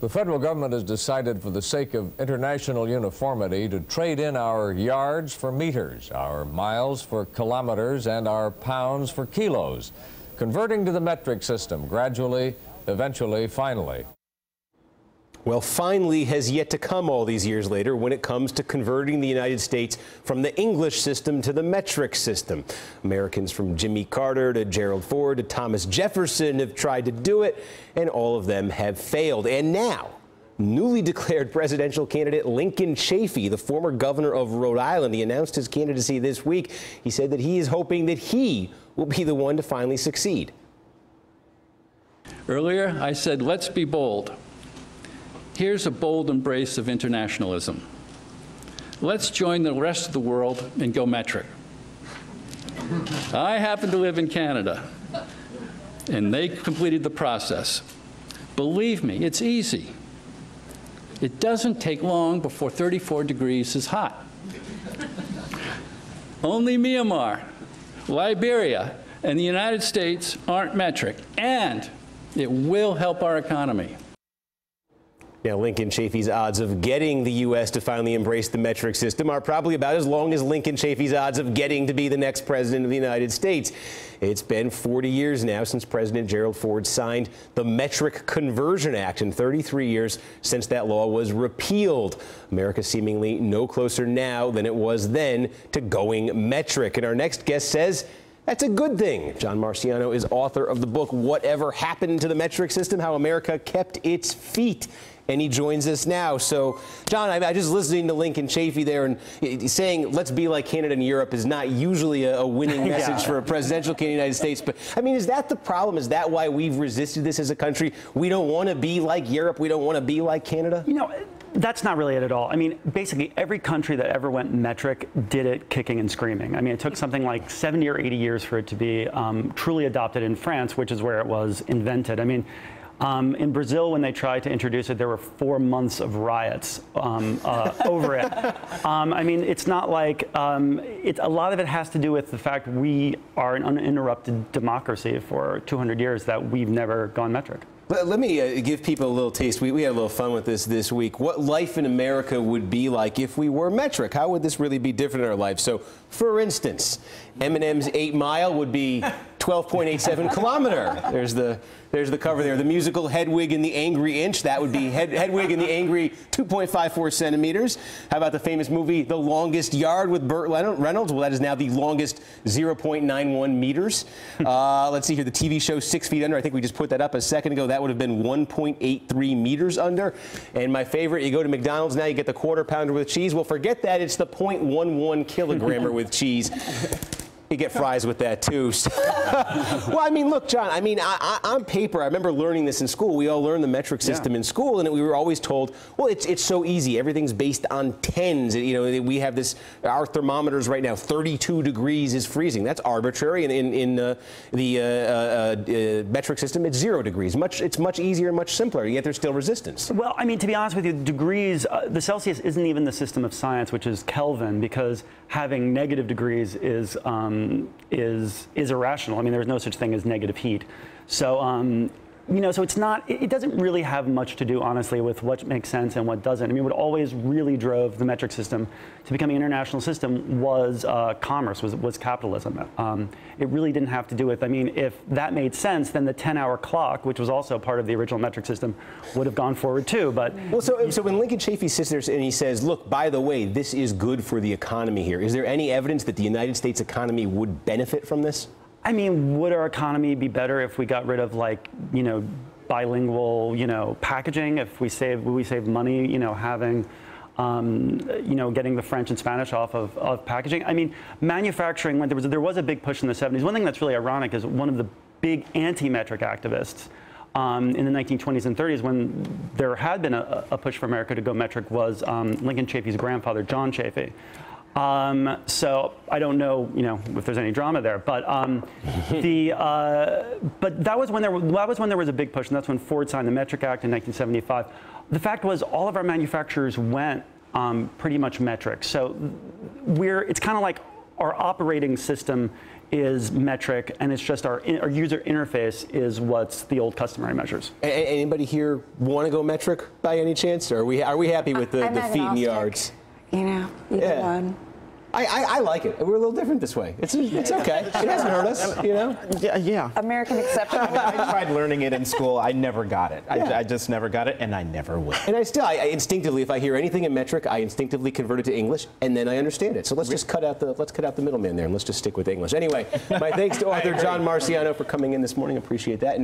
The federal government has decided, for the sake of international uniformity, to trade in our yards for meters, our miles for kilometers, and our pounds for kilos, converting to the metric system gradually, eventually, finally. Well, finally has yet to come all these years later when it comes to converting the United States from the English system to the metric system. Americans from Jimmy Carter to Gerald Ford to Thomas Jefferson have tried to do it, and all of them have failed. And now, newly declared presidential candidate Lincoln Chafee, the former governor of Rhode Island, he announced his candidacy this week. He said that he is hoping that he will be the one to finally succeed. Earlier, I said, let's be bold. Here's a bold embrace of internationalism. Let's join the rest of the world and go metric. I happen to live in Canada, and they completed the process. Believe me, it's easy. It doesn't take long before 34 degrees is hot. Only Myanmar, Liberia, and the United States aren't metric, and it will help our economy. Now, Lincoln Chafee's odds of getting the U.S. to finally embrace the metric system are probably about as long as Lincoln Chafee's odds of getting to be the next president of the United States. It's been 40 years now since President Gerald Ford signed the Metric Conversion Act and 33 years since that law was repealed. America seemingly no closer now than it was then to going metric. And our next guest says that's a good thing. John Marciano is author of the book Whatever Happened to the Metric System How America Kept Its Feet and he joins us now. So, John, I, I just listening to Lincoln Chafee there and eh, saying, let's be like Canada and Europe is not usually a, a winning message yeah. for a presidential candidate in the United States. But, I mean, is that the problem? Is that why we've resisted this as a country? We don't want to be like Europe. We don't want to be like Canada? You know, that's not really it at all. I mean, basically, every country that ever went metric did it kicking and screaming. I mean, it took something like 70 or 80 years for it to be um, truly adopted in France, which is where it was invented. I mean, um, in Brazil, when they tried to introduce it, there were four months of riots um, uh, over it. Um, I mean, it's not like um, it, a lot of it has to do with the fact we are an uninterrupted democracy for 200 years that we've never gone metric. Let, let me uh, give people a little taste. We, we had a little fun with this this week. What life in America would be like if we were metric? How would this really be different in our life? So, for instance, Eminem's 8 Mile would be 12.87 kilometer. There's the there's the cover there. The musical Hedwig and the Angry Inch. That would be Hed Hedwig and the Angry 2.54 centimeters. How about the famous movie The Longest Yard with Burt Reynolds? Well, that is now the longest 0.91 meters. Uh, let's see here. The TV show Six Feet Under. I think we just put that up a second ago. That would have been 1.83 meters under. And my favorite, you go to McDonald's now, you get the quarter pounder with cheese. Well, forget that. It's the 0.11 kilogrammer with cheese. You get fries with that too. well, I mean, look, John. I mean, I, I, on paper, I remember learning this in school. We all learned the metric system yeah. in school, and we were always told, "Well, it's it's so easy. Everything's based on tens. You know, we have this. Our thermometers right now, 32 degrees is freezing. That's arbitrary. And in in uh, the uh, uh, uh, metric system, it's zero degrees. Much it's much easier and much simpler. Yet there's still resistance. Well, I mean, to be honest with you, degrees. Uh, the Celsius isn't even the system of science, which is Kelvin, because having negative degrees is um, is is irrational. I mean, there's no such thing as negative heat. So um, you know, so it's not, it doesn't really have much to do, honestly, with what makes sense and what doesn't. I mean, what always really drove the metric system to becoming an international system was uh, commerce, was, was capitalism. Um, it really didn't have to do with, I mean, if that made sense, then the 10-hour clock, which was also part of the original metric system, would have gone forward too, but... Well, so, so when Lincoln Chafee sits there and he says, look, by the way, this is good for the economy here, is there any evidence that the United States economy would benefit from this? I mean, would our economy be better if we got rid of like, you know, bilingual, you know, packaging? If we save, would we save money, you know, having, um, you know, getting the French and Spanish off of, of packaging? I mean, manufacturing, when there was, there was a big push in the 70s. One thing that's really ironic is one of the big anti-metric activists um, in the 1920s and 30s, when there had been a, a, push for America to go metric, was um, Lincoln Chafee's grandfather, John Chafee. Um, so I don't know, you know, if there's any drama there, but um, the uh, but that was when there that was when there was a big push, and that's when Ford signed the Metric Act in 1975. The fact was, all of our manufacturers went um, pretty much metric. So we're it's kind of like our operating system is metric, and it's just our, our user interface is what's the old customary measures. A- a- anybody here want to go metric by any chance? Or are we, are we happy with the, the feet and yards? You know, either Yeah. one. I, I, I like it. We're a little different this way. It's, it's okay. It hasn't hurt us, you know? Yeah, yeah. American exception. I tried learning it in school. I never got it. Yeah. I, I just never got it, and I never will. And I still, I, I instinctively, if I hear anything in metric, I instinctively convert it to English, and then I understand it. So let's just cut out the let's cut out the middleman there, and let's just stick with English. Anyway, my thanks to author John Marciano for coming in this morning. Appreciate that. And